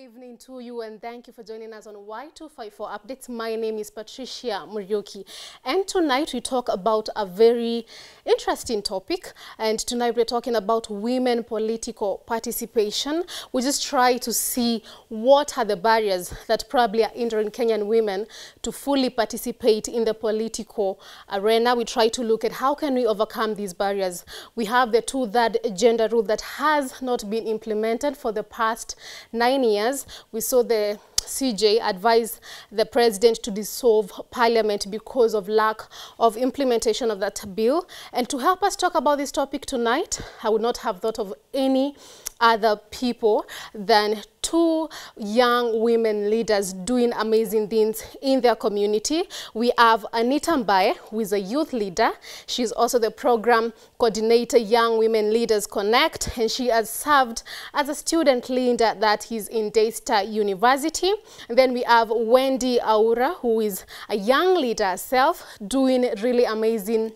evening to you and thank you for joining us on Y254 Updates. My name is Patricia Muriuki and tonight we talk about a very interesting topic and tonight we're talking about women political participation. We just try to see what are the barriers that probably are hindering Kenyan women to fully participate in the political arena. We try to look at how can we overcome these barriers. We have the two-third gender rule that has not been implemented for the past nine years. We saw the CJ advised the president to dissolve parliament because of lack of implementation of that bill. And to help us talk about this topic tonight, I would not have thought of any other people than two young women leaders doing amazing things in their community. We have Anita Mbae, who is a youth leader. She's also the program coordinator, Young Women Leaders Connect, and she has served as a student leader that is in Daystar University. And then we have Wendy Aura, who is a young leader herself, doing really amazing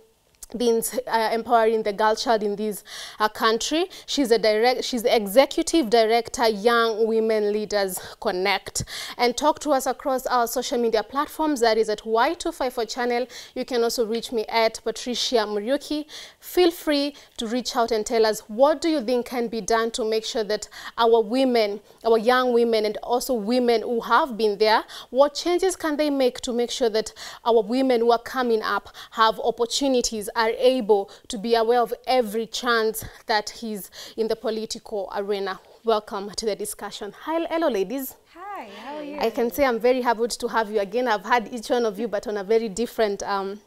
been uh, empowering the girl child in this uh, country. She's a direct, she's the executive director, Young Women Leaders Connect, and talk to us across our social media platforms. That is at Y254 channel. You can also reach me at Patricia Muriuki. Feel free to reach out and tell us what do you think can be done to make sure that our women, our young women, and also women who have been there, what changes can they make to make sure that our women who are coming up have opportunities are able to be aware of every chance that he's in the political arena. Welcome to the discussion. Hi, hello, ladies. Hi, how are you? I can say I'm very happy to have you again. I've had each one of you, but on a very different um,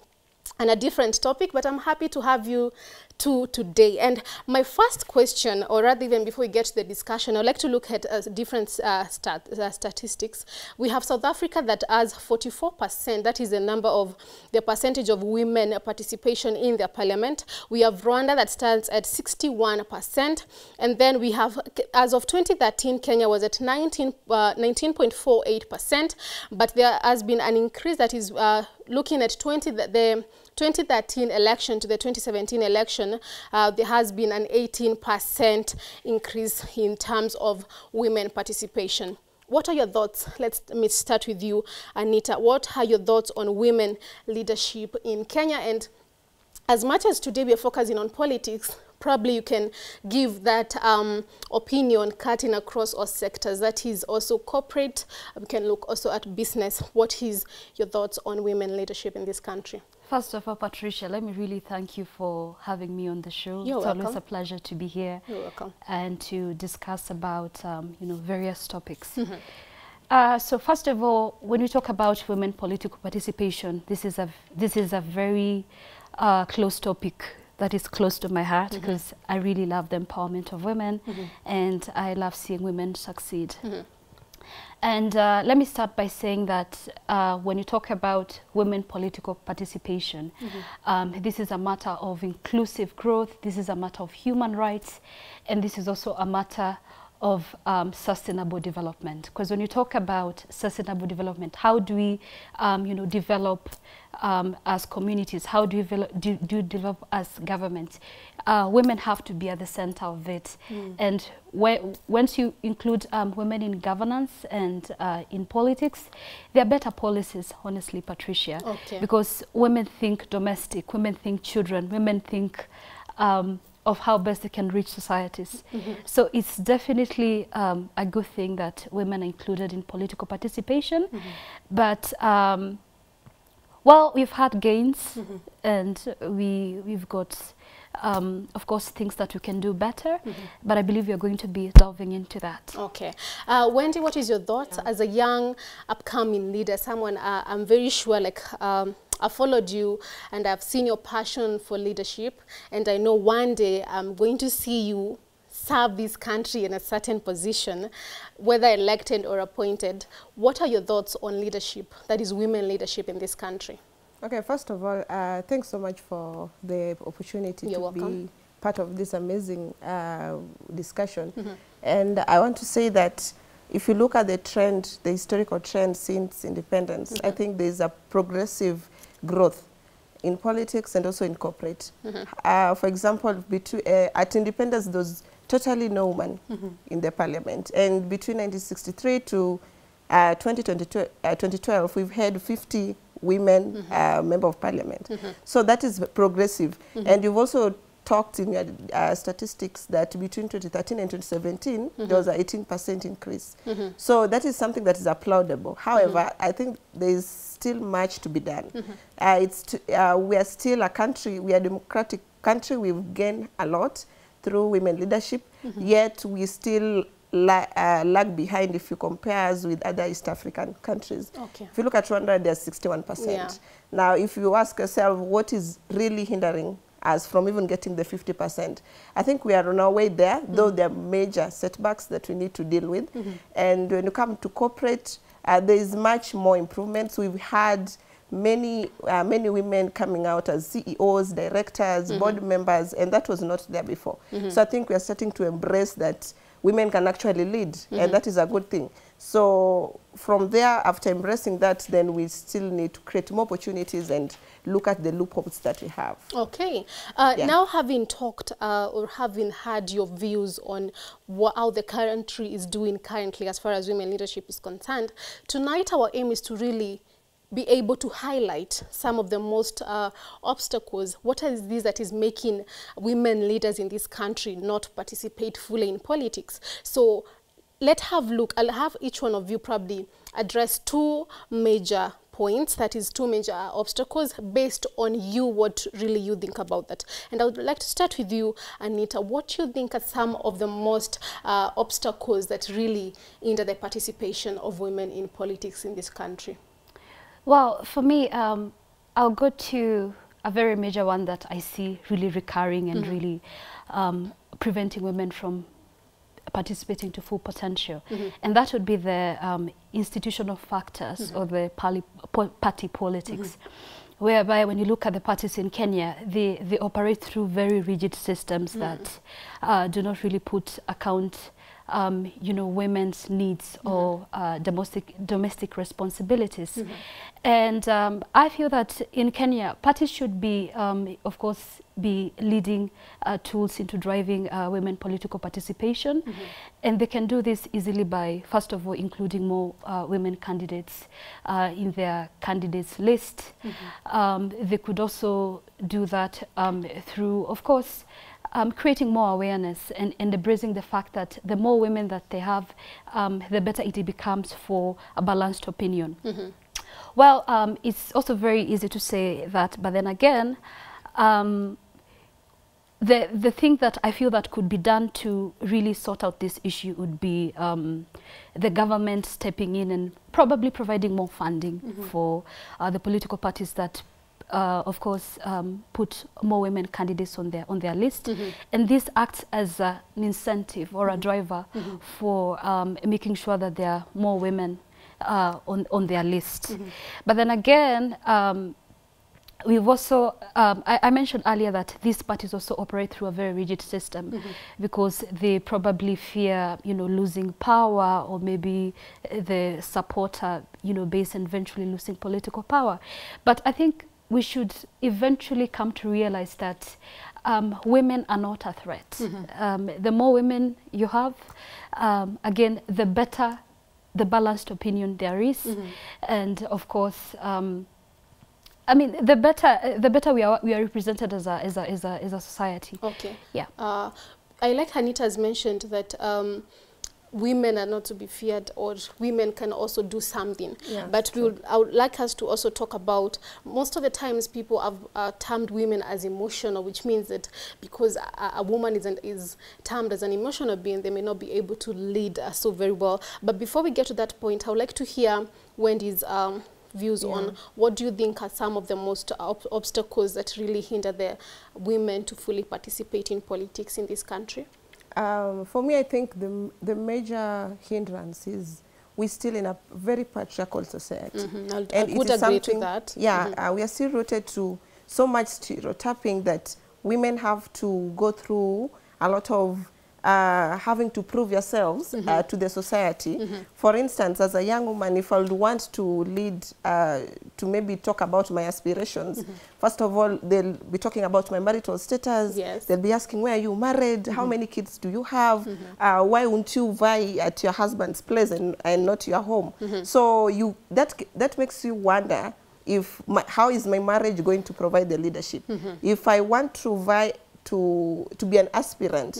on a different topic, but I'm happy to have you two today. And my first question, or rather even before we get to the discussion, I'd like to look at uh, different uh, stat uh, statistics. We have South Africa that has 44%, that is the number of the percentage of women participation in their parliament. We have Rwanda that stands at 61%. And then we have, as of 2013, Kenya was at 19.48%, but there has been an increase that is uh, looking at 20, the, the 2013 election to the 2017 election, uh, there has been an 18% increase in terms of women participation. What are your thoughts? Let's let me start with you, Anita. What are your thoughts on women leadership in Kenya? And as much as today we are focusing on politics, probably you can give that um, opinion cutting across all sectors. That is also corporate. We can look also at business. What is your thoughts on women leadership in this country? First of all, Patricia, let me really thank you for having me on the show. You're it's welcome. always a pleasure to be here You're welcome. and to discuss about um, you know various topics. Mm-hmm. Uh, so first of all, when we talk about women political participation, this is a this is a very uh, close topic that is close to my heart because I really love the empowerment of women and I love seeing women succeed. And uh, let me start by saying that uh, when you talk about women political participation, um, this is a matter of inclusive growth, this is a matter of human rights, and this is also a matter of um, sustainable development. Because when you talk about sustainable development, how do we, um, you know, develop um, as communities? How do you develop, do, do develop as governments? Uh, women have to be at the center of it. And whe- once you include um, women in governance and uh, in politics, there are better policies, honestly, Patricia. Okay. Because women think domestic, women think children, women think um, of how best they can reach societies. So it's definitely um, a good thing that women are included in political participation. But um, well, we've had gains, and we we've got, um, of course, things that we can do better. But I believe we are going to be delving into that. Okay. Uh, Wendy, what is your thoughts as a young upcoming leader, someone uh, I'm very sure like um, I followed you and I've seen your passion for leadership and I know one day I'm going to see you serve this country in a certain position, whether elected or appointed. What are your thoughts on leadership, that is women leadership in this country? Okay, first of all, uh, thanks so much for the opportunity You're to welcome. be part of this amazing uh, discussion. Mm-hmm. And I want to say that if you look at the trend, the historical trend since independence, Mm-hmm. I think there's a progressive growth in politics and also in corporate. Mm-hmm. Uh, for example, between, uh, at independence, there was totally no woman in the parliament. And between 1963 to uh, 2022, uh, 2012, we've had 50 women uh, member of parliament. So that is progressive. And you've also talked in your uh, statistics that between 2013 and 2017, there was an 18% increase. So that is something that is applaudable. However, I think there is still much to be done. Uh, it's uh, we are still a country, we are a democratic country, we've gained a lot through women leadership, yet we still la uh, lag behind if you compare us with other East African countries. Okay. If you look at Rwanda, they're 61%. Yeah. Now, if you ask yourself what is really hindering us from even getting the 50%, I think we are on our way there, mm-hmm. though there are major setbacks that we need to deal with. Mm-hmm. And when you come to corporate, uh, there is much more improvements. We've had many uh, many women coming out as CEOs, directors, mm-hmm. board members, and that was not there before. So I think we are starting to embrace that women can actually lead, and that is a good thing. So from there, after embracing that, then we still need to create more opportunities and look at the loopholes that we have. Okay. Uh, Yeah. Now, having talked uh, or having had your views on wha how the country is doing currently as far as women leadership is concerned, tonight our aim is to really be able to highlight some of the most uh, obstacles. What is this that is making women leaders in this country not participate fully in politics? So let's have a look. I'll have each one of you probably address two major points that is two major obstacles based on you what really you think about that. And i would like to start with you anita. What you think are some of the most uh, obstacles that really hinder the participation of women in politics in this country? Well, for me, um, I'll go to a very major one that I see really recurring and really um, preventing women from participating to full potential. And that would be the um, institutional factors or the po- party politics. Whereby, when you look at the parties in Kenya, they, they operate through very rigid systems that uh, do not really put account um, you know, women's needs or uh, domestic domestic responsibilities. And um, I feel that in Kenya, parties should be, um, of course, be leading uh, tools into driving uh, women political participation, and they can do this easily by, first of all, including more uh, women candidates uh, in their candidates list. Um, they could also do that um, through, of course, um, creating more awareness and, and embracing the fact that the more women that they have, um, the better it becomes for a balanced opinion. Well, um, it's also very easy to say that, but then again, um, the the thing that I feel that could be done to really sort out this issue would be um, the government stepping in and probably providing more funding for uh, the political parties that. Uh, of course, um, put more women candidates on their on their list, and this acts as a, an incentive or a driver for um, making sure that there are more women uh, on on their list. But then again, um, we've also um, I, I mentioned earlier that these parties also operate through a very rigid system because they probably fear you know losing power or maybe the supporter you know base and eventually losing political power. But i think we should eventually come to realize that um, women are not a threat um, the more women you have um, again the better the balanced opinion there is. and of course um, I mean, the better the better we are we are represented as a as a as a, as a society. okay Yeah. uh, i like anita has mentioned that um, women are not to be feared or women can also do something. Yeah, but we would, i would like us to also talk about most of the times people have uh, termed women as emotional which means that because a, a woman is, an, is termed as an emotional being they may not be able to lead us so very well. But before we get to that point i would like to hear wendy's um, views yeah. on what do you think are some of the most ob obstacles that really hinder the women to fully participate in politics in this country Um, for me, I think the, the major hindrance is we're still in a very patriarchal society. Mhm, I'll- And it would agree to something- that. Yeah, Mhm. uh, we are still rooted to so much stereotyping that women have to go through a lot of uh, having to prove yourselves mm -hmm. uh, to the society. Mm -hmm. For instance, as a young woman, if I would want to lead, uh, to maybe talk about my aspirations, mm -hmm. first of all, they'll be talking about my marital status. Yes. They'll be asking, where are you married? How many kids do you have? Uh, why won't you vie at your husband's place and, and not your home? So you that that makes you wonder if my, how is my marriage going to provide the leadership? If I want to vie to to be an aspirant.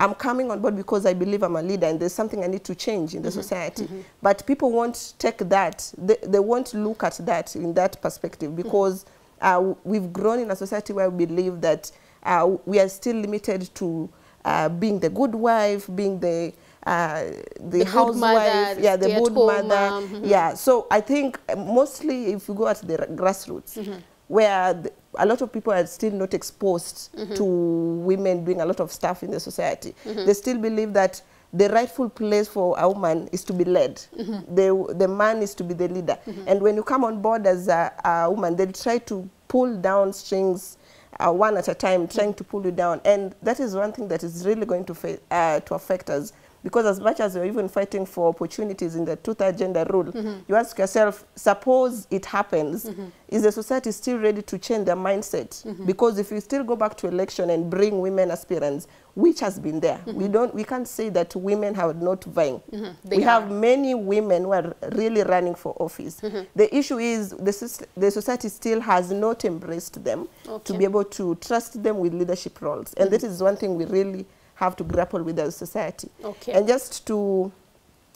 I'm coming on board because I believe I'm a leader and there's something I need to change in the society. But people won't take that, they, they won't look at that in that perspective because uh, we've grown in a society where we believe that uh, we are still limited to uh, being the good wife, being the uh, the, good housewife, the yeah, the good mother, mom, mhm. yeah. So I think mostly if you go at the grassroots, where the, a lot of people are still not exposed mm-hmm. to women doing a lot of stuff in the society, mm-hmm. they still believe that the rightful place for a woman is to be led. Mm-hmm. The, the man is to be the leader. And when you come on board as a, a woman, they try to pull down strings uh, one at a time, trying to pull you down. And that is one thing that is really going to, uh, to affect us. Because as much as you're even fighting for opportunities in the two-third gender rule, mm-hmm. you ask yourself, suppose it happens, mm-hmm. is the society still ready to change their mindset? Mm-hmm. Because if you still go back to election and bring women aspirants, which has been there, we don't, we can't say that women have not vying. They We have many women who are really running for office. The issue is the, the society still has not embraced them to be able to trust them with leadership roles. And that is one thing we really have to grapple with as society. Okay. And just to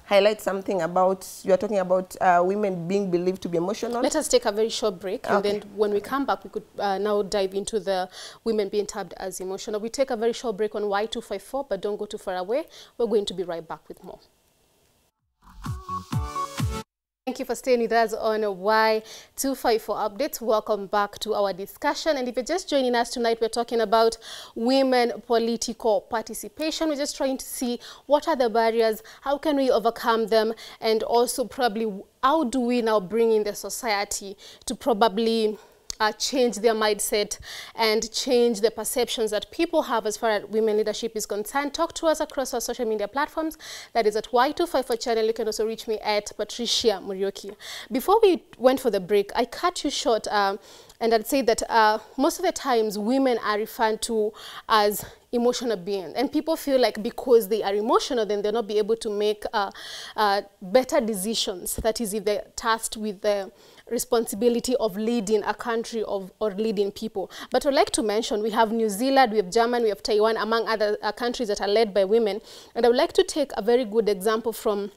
highlight something about, you are talking about uh, women being believed to be emotional. Let us take a very short break, okay. and then when we come back, we could uh, now dive into the women being tabbed as emotional. We take a very short break on Y254, but don't go too far away. We're going to be right back with more. Thank you for staying with us on Y254 Updates. Welcome back to our discussion. And if you're just joining us tonight, we're talking about women political participation. We're just trying to see what are the barriers, how can we overcome them, and also probably how do we now bring in the society to probably uh, change their mindset and change the perceptions that people have as far as women leadership is concerned. Talk to us across our social media platforms. That is at Y254 channel. You can also reach me at Patricia Muriuki. Before we went for the break, I cut you short um, and I'd say that uh, most of the times women are referred to as emotional beings and people feel like because they are emotional then they'll not be able to make uh, uh, better decisions that is if they're tasked with the responsibility of leading a country of, or leading people. But I'd like to mention we have New Zealand, we have Germany, we have Taiwan, among other uh, countries that are led by women. And I would like to take a very good example from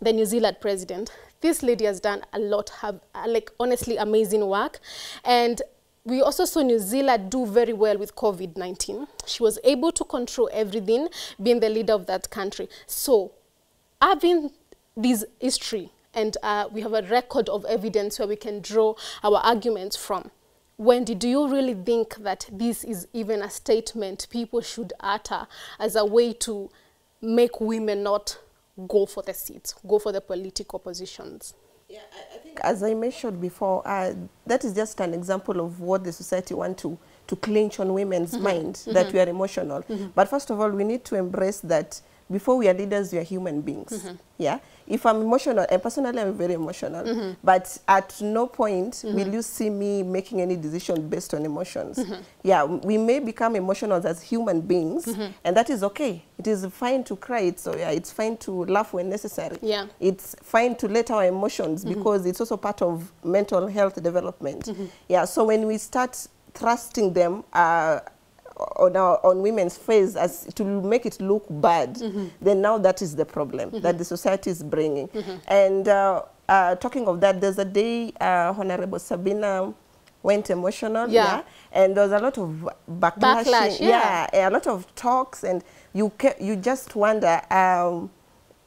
the New Zealand president. This lady has done a lot, have uh, like honestly amazing work. And we also saw New Zealand do very well with COVID-19. She was able to control everything, being the leader of that country. So having this history and uh, we have a record of evidence where we can draw our arguments from. Wendy, do you really think that this is even a statement people should utter as a way to make women not go for the seats, go for the political positions? Yeah, I, I think as I mentioned before, uh, that is just an example of what the society want to to clinch on women's mind that we are emotional. But first of all, we need to embrace that before we are leaders, we are human beings. Mm-hmm. Yeah. If I'm emotional, and personally I'm very emotional, mm-hmm. but at no point mm-hmm. will you see me making any decision based on emotions. Yeah, we may become emotional as human beings, and that is okay. It is fine to cry. It's, so yeah, it's fine to laugh when necessary Yeah. it's fine to let our emotions because it's also part of mental health development. Yeah, so when we start thrusting them uh, on, our, on women's face as to make it look bad, then now that is the problem that the society is bringing. And uh, uh, talking of that, there's a day uh, Honorable Sabina went emotional, Yeah. and there was a lot of backlash, Backlash, yeah. yeah, a lot of talks, and you you just wonder um,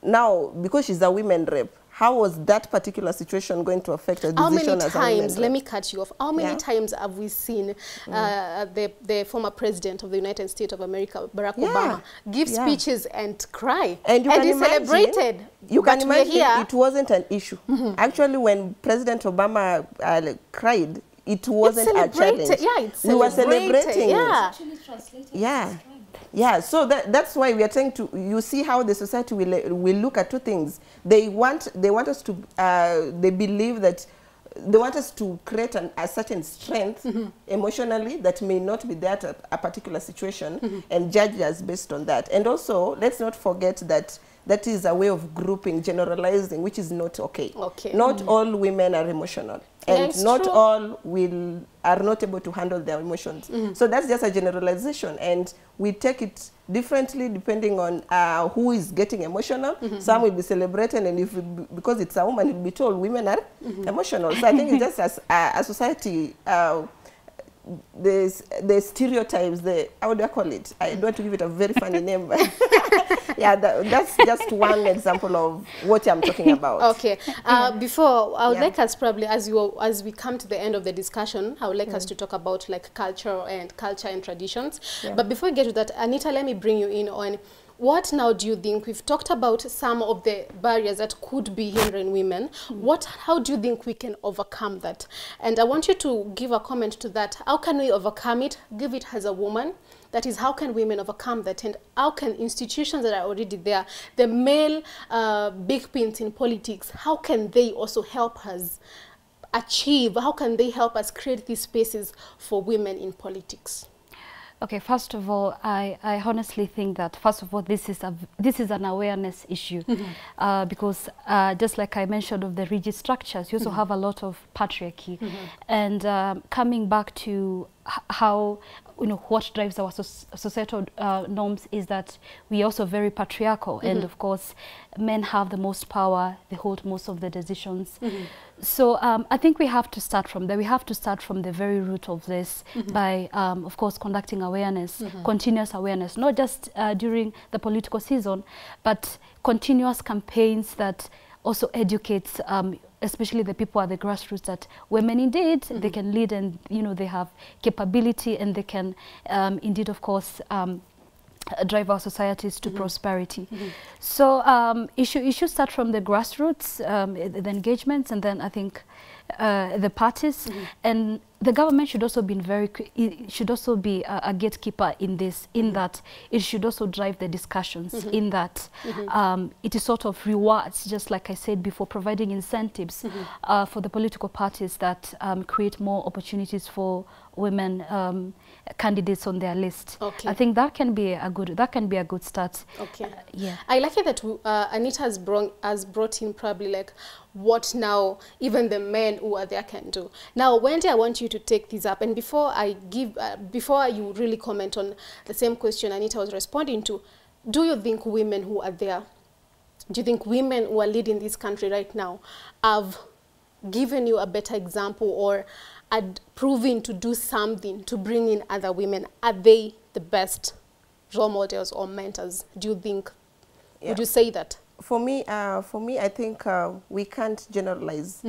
now because she's a women rep, how was that particular situation going to affect her How decision many as a women times, let me cut you off, how many Yeah. times have we seen uh, the, the former president of the United States of America, Barack Yeah. Obama, give Yeah. speeches and cry? And you can he's imagine, celebrated. You can imagine here. It wasn't an issue. Actually, when President Obama uh, cried, it wasn't a celebrated. challenge. Yeah, it's we were celebrating. Yeah. Actually translated Yeah. Yeah, so that, that's why we are trying to. You see how the society will will look at two things. They want they want us to. Uh, they believe that they want us to create an, a certain strength mm-hmm. emotionally that may not be there at a particular situation mm-hmm. and judge us based on that. And also, let's not forget that that is a way of grouping, generalizing, which is not okay. Okay. Not mm. all women are emotional. And not true. all will are not able to handle their emotions. So that's just a generalization, and we take it differently depending on uh, who is getting emotional. Some will be celebrated, and if it, because it's a woman, it will be told women are emotional. So I think it's just as a, a society. Uh, the the stereotypes, the how do I call it? I don't want to give it a very funny name, but yeah, that, that's just one example of what I'm talking about. Okay. Uh, before, I would Yeah. like us probably, as you as we come to the end of the discussion, I would like us to talk about like culture and culture and traditions. Yeah. But before we get to that, Anita, let me bring you in on what now do you think we've talked about some of the barriers that could be hindering women what how do you think we can overcome that? And i want you to give a comment to that. How can we overcome it? Give it as a woman. That is how can women overcome that? And how can institutions that are already there the male uh, big pins in politics how can they also help us achieve how can they help us create these spaces for women in politics Okay, first of all, I, I honestly think that first of all, this is a this is an awareness issue, uh, because uh, just like I mentioned of the rigid structures, you also have a lot of patriarchy, and um, coming back to how you know what drives our societal uh, norms is that we are also very patriarchal, and of course, men have the most power, they hold most of the decisions. So um, I think we have to start from there. We have to start from the very root of this by, um, of course, conducting awareness, continuous awareness, not just uh, during the political season, but continuous campaigns that also educates, um, especially the people at the grassroots, that women indeed they can lead and you know they have capability and they can um, indeed, of course. Um, drive our societies to prosperity. So um, it, should, it should start from the grassroots, um, the engagements, and then I think uh, the parties and the government should also be very should also be a, a gatekeeper in this. In that, it should also drive the discussions. In that, um, it is sort of rewards, just like I said before, providing incentives uh, for the political parties that um, create more opportunities for women um, candidates on their list. Okay. I think that can be a good that can be a good start. Okay. yeah. I like it that uh, Anita has brought, has brought in probably like what now even the men who are there can do. Now, Wendy, I want you to take this up. And before I give, uh, before you really comment on the same question Anita was responding to, do you think women who are there, do you think women who are leading this country right now have given you a better example or are proving to do something to bring in other women? Are they the best role models or mentors? Do you think? Yeah. Would you say that? For me, uh, for me, I think uh, we can't generalize.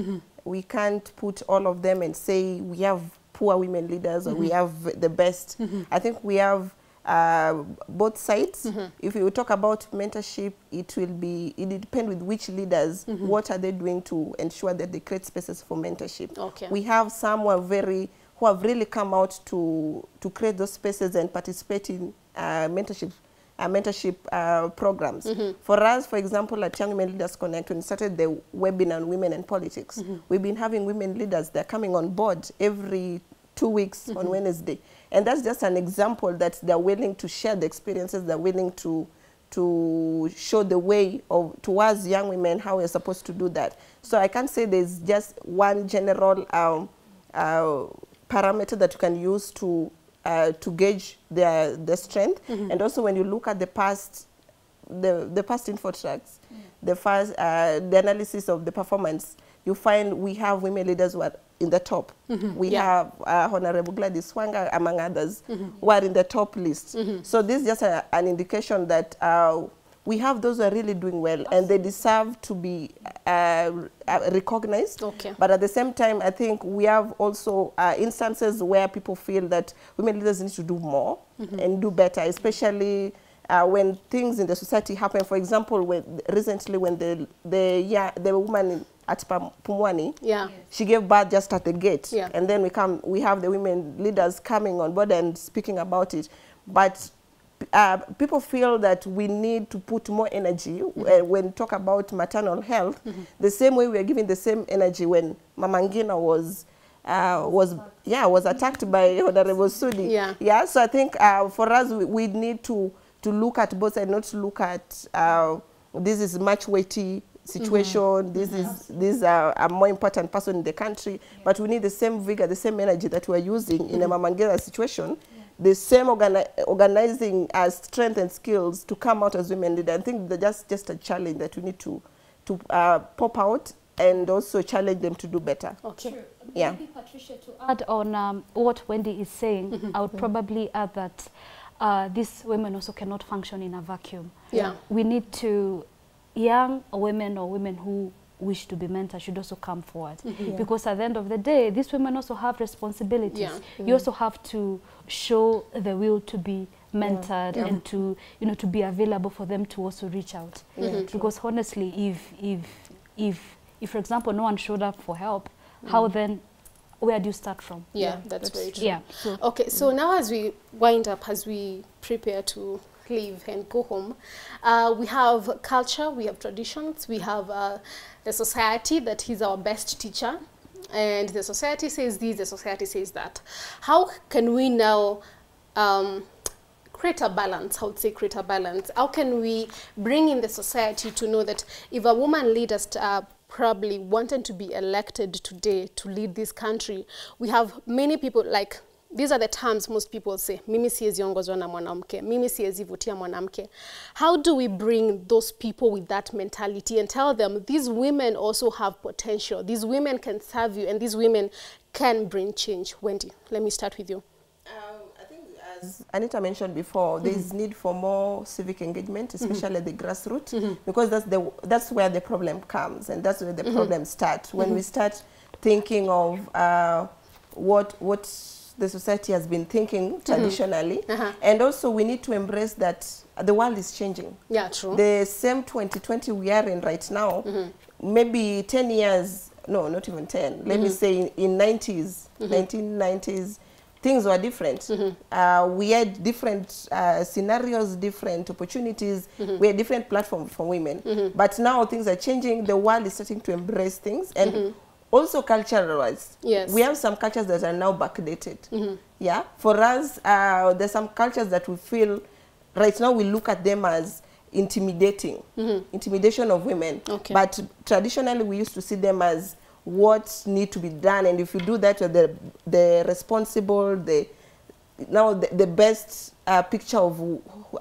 We can't put all of them and say we have poor women leaders or we have the best. I think we have uh, both sides. If you talk about mentorship, it will be it depend with which leaders. What are they doing to ensure that they create spaces for mentorship? Okay. We have some who are very who have really come out to to create those spaces and participate in uh, mentorship uh, mentorship uh, programs. For us, for example, at Young Women Leaders Connect, when we started the webinar on women and politics, we've been having women leaders. They're coming on board every two weeks on Wednesday, and that's just an example that they're willing to share the experiences. They're willing to to show the way of towards young women how we're supposed to do that. So I can't say there's just one general um, uh, parameter that you can use to uh, to gauge their their strength. And also when you look at the past the the past info tracks, the first uh, the analysis of the performance, you find we have women leaders who are in the top. We Yeah. have uh, Honorable Gladys Wanga, among others, who are in the top list. So this is just a, an indication that uh, we have those who are really doing well, and they deserve to be uh, uh, recognized. Okay. But at the same time, I think we have also uh, instances where people feel that women leaders need to do more and do better, especially uh, when things in the society happen. For example, when, recently when the the yeah, the woman at Pumwani, Yeah. she gave birth just at the gate, Yeah. and then we come we have the women leaders coming on board and speaking about it, but uh, people feel that we need to put more energy mm uh, when talk about maternal health, mm -hmm. the same way we are giving the same energy when mamangina was uh, was yeah was attacked by Honorable Sudi. Yeah. Yeah. So I think uh, for us we, we need to to look at both and not look at uh, this is much weighty situation. Mm -hmm. This is this is a, a more important person in the country, yeah. but we need the same vigor, the same energy that we are using in a Mama situation situation. The same organi organizing uh, strength and skills to come out as women leaders. I think that's just just a challenge that we need to to uh, pop out and also challenge them to do better. Okay. Yeah. Maybe Patricia, to add on um, what Wendy is saying, I would probably add that uh, these women also cannot function in a vacuum. Yeah. We need to, young women or women who wish to be mentored should also come forward. Mm-hmm. Because at the end of the day, these women also have responsibilities. Yeah. You also have to show the will to be mentored and to, you know, to be available for them to also reach out. Mm-hmm. Because honestly, if, if, if, if, for example, no one showed up for help, mm-hmm. how then, where do you start from? Yeah, that's, very true. Yeah. So Okay, so now as we wind up, as we prepare to leave and go home, uh, we have culture, we have traditions, we have uh, the society that is our best teacher, and the society says this, the society says that. How can we now um, create a balance? I would say create a balance. How can we bring in the society to know that if a woman leader uh, probably wanted to be elected today to lead this country, we have many people like these are the terms most people say. Mimi siwezi ongozwa na mwanamke. Mimi siwezi vutia mwanamke. How do we bring those people with that mentality and tell them these women also have potential? These women can serve you and these women can bring change. Wendy let me start with you. Um, I think as Anita mentioned before, mm-hmm. there is need for more civic engagement, mm-hmm. especially at the grassroots, mm-hmm. because that's the that's where the problem comes, and that's where the problem starts. When we start thinking of uh, what what the society has been thinking mm-hmm. traditionally, Uh-huh. and also we need to embrace that the world is changing. yeah true. The same 2020 we are in right now, mm-hmm. maybe 10 years, no, not even 10, let me mm-hmm. say in, in 90s, 1990s, things were different. Uh, we had different uh, scenarios, different opportunities, we had different platforms for women. But now things are changing, the world is starting to embrace things. And also cultural-wise, Yes. we have some cultures that are now backdated. Yeah, for us, uh, there's some cultures that we feel right now we look at them as intimidating, intimidation of women. Okay. But traditionally, we used to see them as what need to be done, and if you do that, you're the the responsible, the now the, the best uh, picture of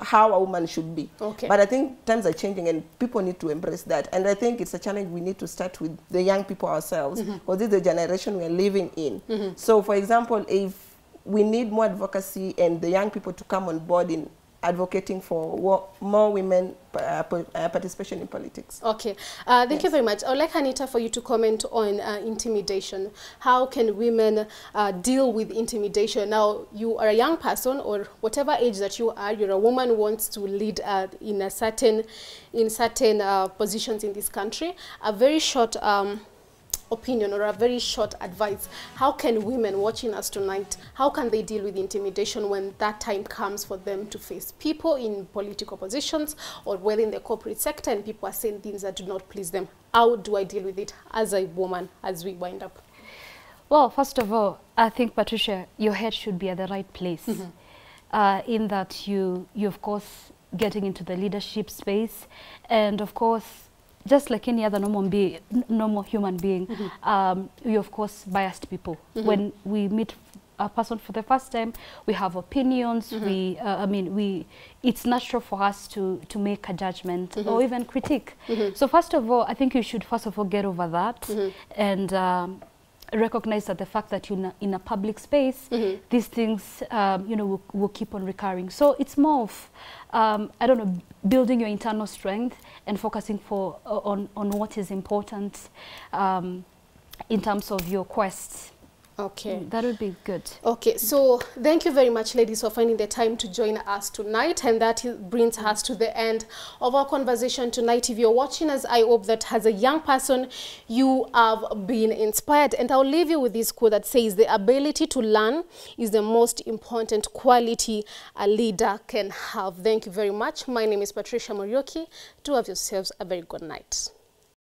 how a woman should be. Okay. But I think times are changing, and people need to embrace that. And I think it's a challenge we need to start with the young people ourselves, because this is the generation we are living in. So, for example, if we need more advocacy and the young people to come on board in advocating for more women uh, uh, participation in politics. Okay, uh, thank you very much. I would like Anita for you to comment on uh, intimidation. How can women uh, deal with intimidation? Now, you are a young person, or whatever age that you are, you're a woman who wants to lead uh, in a certain, in certain positions in this country. A very short. Um, opinion or a very short advice. How can women watching us tonight how can they deal with intimidation when that time comes for them to face people in political positions or whether in the corporate sector and people are saying things that do not please them? How do i deal with it as a woman as we wind up? Well, first of all, I think Patricia, your head should be at the right place. Uh, in that you, you of course, getting into the leadership space, and of course, just like any other normal be normal human being, um, we of course biased people. When we meet a person for the first time, we have opinions. We, uh, I mean, we. It's natural for us to to make a judgment or even critique. So first of all, I think you should first of all get over that and. Um, recognize that the fact that you're in a, in a public space, these things, um, you know, will, will keep on recurring. So it's more of, um, I don't know, building your internal strength and focusing for uh, on on what is important um, in terms of your quest Okay. Mm, that would be good. Okay, so thank you very much, ladies, for finding the time to join us tonight. And that brings us to the end of our conversation tonight. If you're watching us, I hope that as a young person, you have been inspired. And I'll leave you with this quote that says, the ability to learn is the most important quality a leader can have. Thank you very much. My name is Patricia Muriuki. Do have yourselves a very good night.